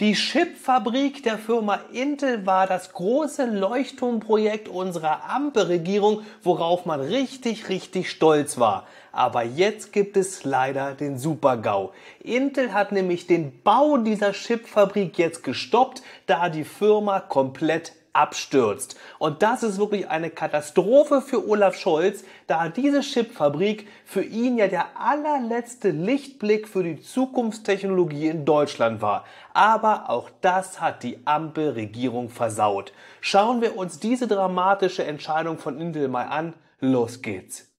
Die Chipfabrik der Firma Intel war das große Leuchtturmprojekt unserer Ampelregierung, worauf man richtig, richtig stolz war. Aber jetzt gibt es leider den Super-GAU. Intel hat nämlich den Bau dieser Chipfabrik jetzt gestoppt, da die Firma komplett abstürzt. Und das ist wirklich eine Katastrophe für Olaf Scholz, da diese Chipfabrik für ihn ja der allerletzte Lichtblick für die Zukunftstechnologie in Deutschland war. Aber auch das hat die Ampelregierung versaut. Schauen wir uns diese dramatische Entscheidung von Intel mal an. Los geht's.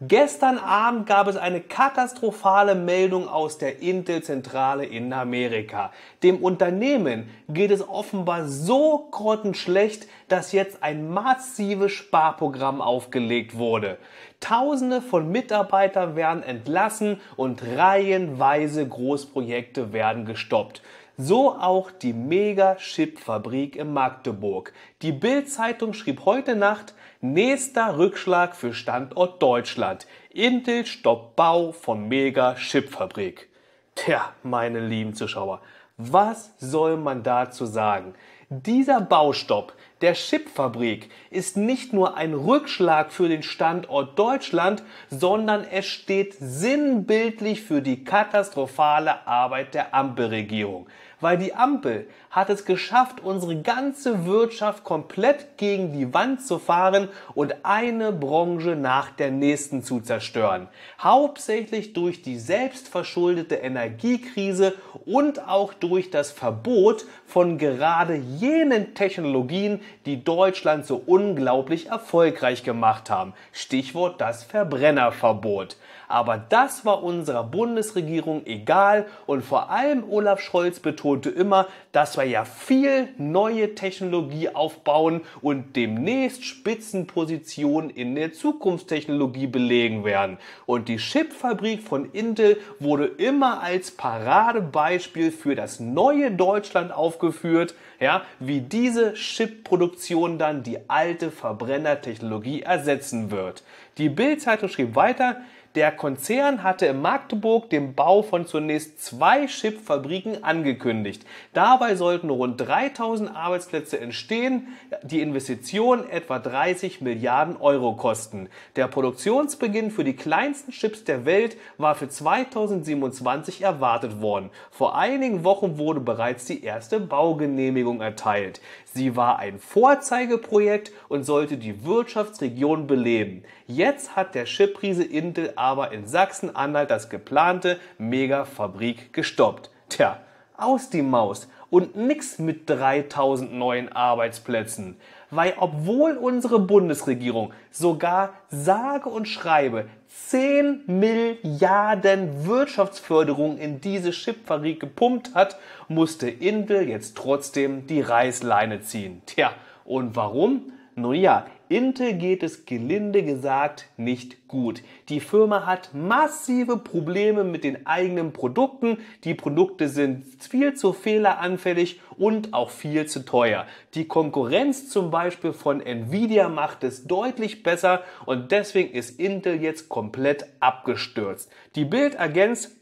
Gestern Abend gab es eine katastrophale Meldung aus der Intel-Zentrale in Amerika. Dem Unternehmen geht es offenbar so grottenschlecht, dass jetzt ein massives Sparprogramm aufgelegt wurde. Tausende von Mitarbeitern werden entlassen und reihenweise Großprojekte werden gestoppt. So auch die Mega-Chip-Fabrik in Magdeburg. Die Bild-Zeitung schrieb heute Nacht, nächster Rückschlag für Standort Deutschland. Intel stoppt Bau von Mega-Chip-Fabrik. Tja, meine lieben Zuschauer, was soll man dazu sagen? Dieser Baustopp der Chipfabrik ist nicht nur ein Rückschlag für den Standort Deutschland, sondern es steht sinnbildlich für die katastrophale Arbeit der Ampelregierung weil die Ampel hat es geschafft, unsere ganze Wirtschaft komplett gegen die Wand zu fahren und eine Branche nach der nächsten zu zerstören. Hauptsächlich durch die selbstverschuldete Energiekrise und auch durch das Verbot von gerade jenen Technologien, die Deutschland so unglaublich erfolgreich gemacht haben. Stichwort das Verbrennerverbot. Aber das war unserer Bundesregierung egal und vor allem Olaf Scholz betonte immer, dass wir ja viel neue Technologie aufbauen und demnächst Spitzenpositionen in der Zukunftstechnologie belegen werden. Und die Chipfabrik von Intel wurde immer als Paradebeispiel für das neue Deutschland aufgeführt, ja, wie diese Chipproduktion dann die alte Verbrennertechnologie ersetzen wird. Die Bild-Zeitung schrieb weiter, der Konzern hatte in Magdeburg den Bau von zunächst zwei Chipfabriken angekündigt. Dabei sollten rund 3000 Arbeitsplätze entstehen, die Investition etwa 30 Milliarden Euro kosten. Der Produktionsbeginn für die kleinsten Chips der Welt war für 2027 erwartet worden. Vor einigen Wochen wurde bereits die erste Baugenehmigung erteilt. Sie war ein Vorzeigeprojekt und sollte die Wirtschaftsregion beleben. Jetzt hat der Chipriese Intel aber in Sachsen-Anhalt das geplante Megafabrik gestoppt. Tja, aus die Maus und nix mit 3000 neuen Arbeitsplätzen. Weil obwohl unsere Bundesregierung sogar sage und schreibe 10 Milliarden Wirtschaftsförderung in diese Chipfabrik gepumpt hat, musste Intel jetzt trotzdem die Reißleine ziehen. Tja, und warum? Nun ja, Intel geht es gelinde gesagt nicht gut. Die Firma hat massive Probleme mit den eigenen Produkten. Die Produkte sind viel zu fehleranfällig und auch viel zu teuer. Die Konkurrenz zum Beispiel von Nvidia macht es deutlich besser und deswegen ist Intel jetzt komplett abgestürzt. Die Bild ergänzt,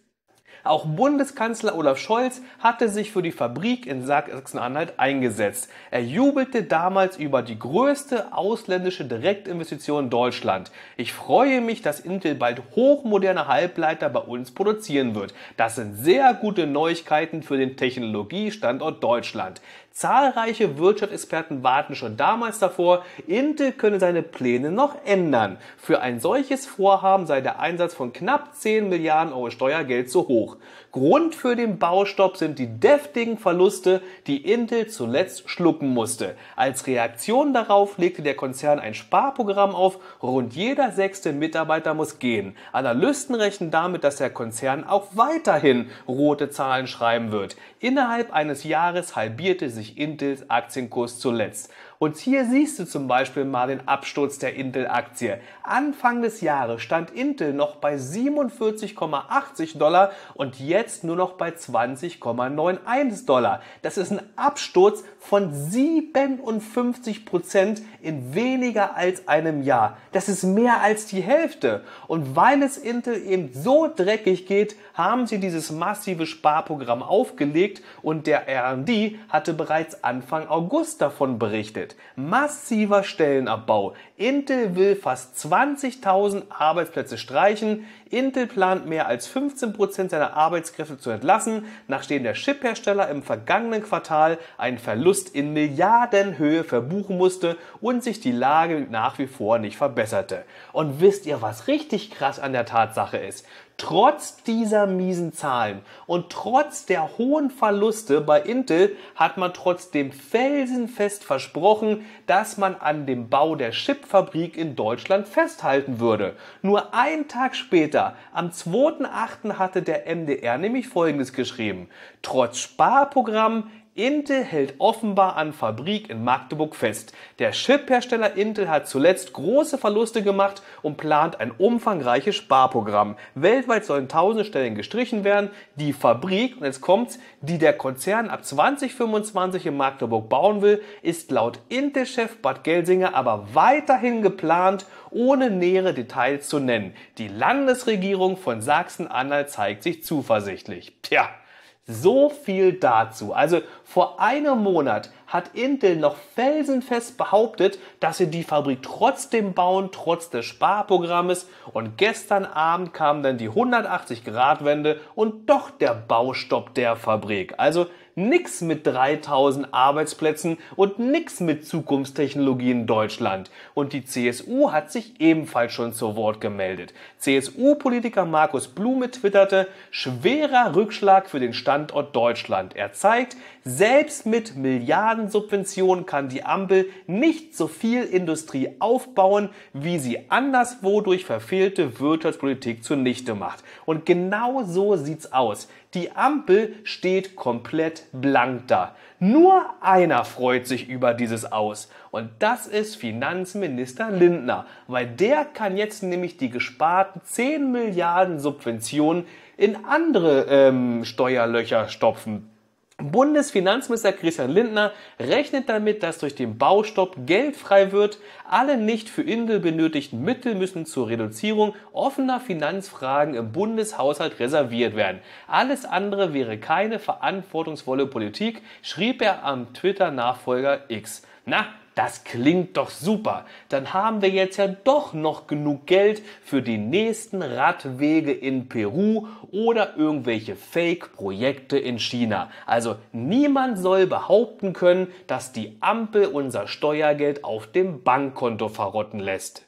auch Bundeskanzler Olaf Scholz hatte sich für die Fabrik in Sachsen-Anhalt eingesetzt. Er jubelte damals über die größte ausländische Direktinvestition in Deutschland. Ich freue mich, dass Intel bald hochmoderne Halbleiter bei uns produzieren wird. Das sind sehr gute Neuigkeiten für den Technologiestandort Deutschland. Zahlreiche Wirtschaftsexperten warten schon damals davor, Intel könne seine Pläne noch ändern. Für ein solches Vorhaben sei der Einsatz von knapp 10 Milliarden Euro Steuergeld zu hoch. Grund für den Baustopp sind die deftigen Verluste, die Intel zuletzt schlucken musste. Als Reaktion darauf legte der Konzern ein Sparprogramm auf, rund jeder sechste Mitarbeiter muss gehen. Analysten rechnen damit, dass der Konzern auch weiterhin rote Zahlen schreiben wird. Innerhalb eines Jahres halbierte sich Intels Aktienkurs zuletzt. Und hier siehst du zum Beispiel mal den Absturz der Intel-Aktie. Anfang des Jahres stand Intel noch bei 47,80 Dollar und jetzt nur noch bei 20,91 Dollar. Das ist ein Absturz von 57 Prozent in weniger als einem Jahr. Das ist mehr als die Hälfte. Und weil es Intel eben so dreckig geht, haben sie dieses massive Sparprogramm aufgelegt und der R&D hatte bereits Anfang August davon berichtet. Massiver Stellenabbau. Intel will fast 20.000 Arbeitsplätze streichen. Intel plant mehr als 15% seiner Arbeitskräfte zu entlassen, nachdem der Chiphersteller im vergangenen Quartal einen Verlust in Milliardenhöhe verbuchen musste und sich die Lage nach wie vor nicht verbesserte. Und wisst ihr, was richtig krass an der Tatsache ist? Trotz dieser miesen Zahlen und trotz der hohen Verluste bei Intel hat man trotzdem felsenfest versprochen, dass man an dem Bau der Chipfabrik in Deutschland festhalten würde. Nur einen Tag später, am 2.8. hatte der MDR nämlich Folgendes geschrieben. Trotz Sparprogramm Intel hält offenbar an Fabrik in Magdeburg fest. Der Chiphersteller Intel hat zuletzt große Verluste gemacht und plant ein umfangreiches Sparprogramm. Weltweit sollen tausende Stellen gestrichen werden. Die Fabrik, und jetzt kommt's, die der Konzern ab 2025 in Magdeburg bauen will, ist laut Intel-Chef Bad Gelsinger aber weiterhin geplant, ohne nähere Details zu nennen. Die Landesregierung von Sachsen-Anhalt zeigt sich zuversichtlich. Tja, so viel dazu. Also vor einem Monat hat Intel noch felsenfest behauptet, dass sie die Fabrik trotzdem bauen, trotz des Sparprogrammes. Und gestern Abend kam dann die 180-Grad-Wende und doch der Baustopp der Fabrik. Also nix mit 3000 Arbeitsplätzen und nix mit Zukunftstechnologie in Deutschland. Und die CSU hat sich ebenfalls schon zu Wort gemeldet. CSU-Politiker Markus Blume twitterte, schwerer Rückschlag für den Standort Deutschland. Er zeigt, selbst mit Milliardensubventionen kann die Ampel nicht so viel Industrie aufbauen, wie sie anderswo durch verfehlte Wirtschaftspolitik zunichte macht. Und genau so sieht's aus. Die Ampel steht komplett blank da. Nur einer freut sich über dieses Aus. Und das ist Finanzminister Lindner, weil der kann jetzt nämlich die gesparten 10 Milliarden Subventionen in andere ähm, Steuerlöcher stopfen. Bundesfinanzminister Christian Lindner rechnet damit, dass durch den Baustopp Geld frei wird. Alle nicht für Indel benötigten Mittel müssen zur Reduzierung offener Finanzfragen im Bundeshaushalt reserviert werden. Alles andere wäre keine verantwortungsvolle Politik, schrieb er am Twitter-Nachfolger X. Na, das klingt doch super. Dann haben wir jetzt ja doch noch genug Geld für die nächsten Radwege in Peru oder irgendwelche Fake-Projekte in China. Also niemand soll behaupten können, dass die Ampel unser Steuergeld auf dem Bankkonto verrotten lässt.